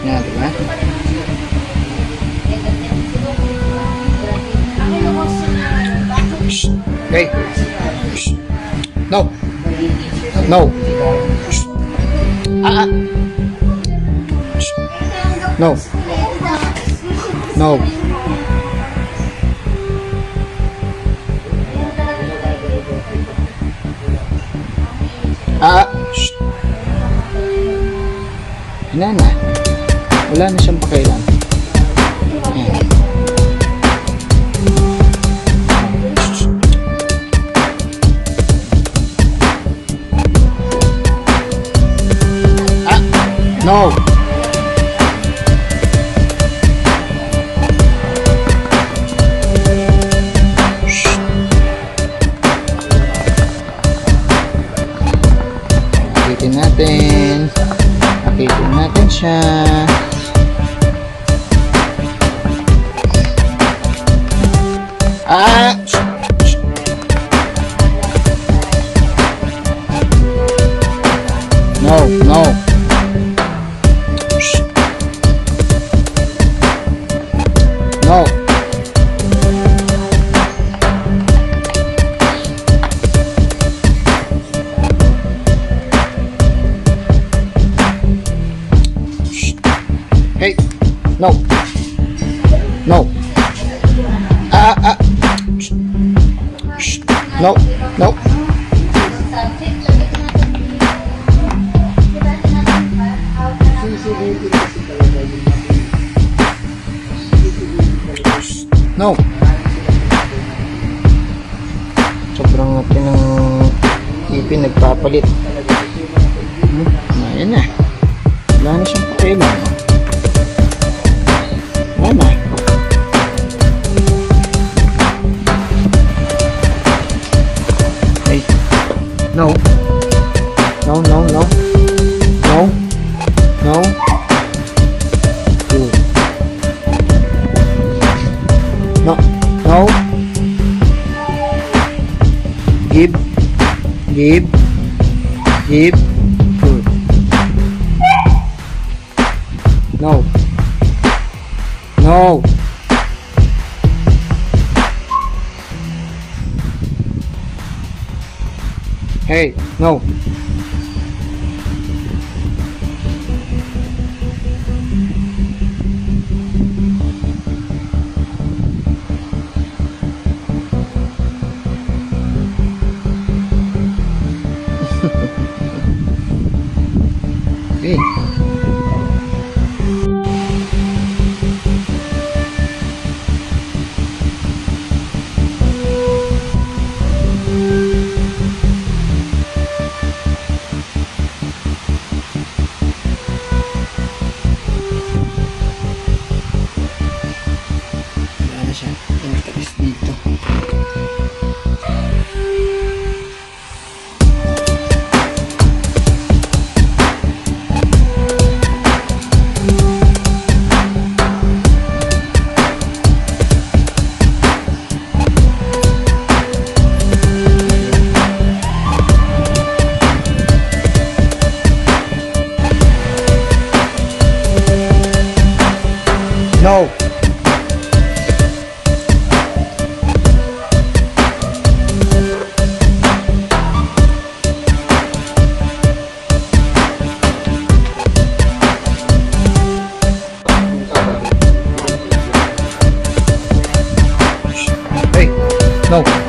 Yan, di ba? Okay. Shh. No. No. Shh. Ah, ah. No. No. Ah, shh. Wala na. Wala na siyang. Shh. Ah, no. Akitin natin. Akitin natin siya. Ah! No, no. No. Hey. No. No. No. No. No. Sobrang natin ng ipin nagpapalit. Hmm, Ayan na. Wala na siyang pakialam. No. No, no, no. No. No. Good. No. No. Give. Give. Give. Good. No. No. Hey, no. Hey, no.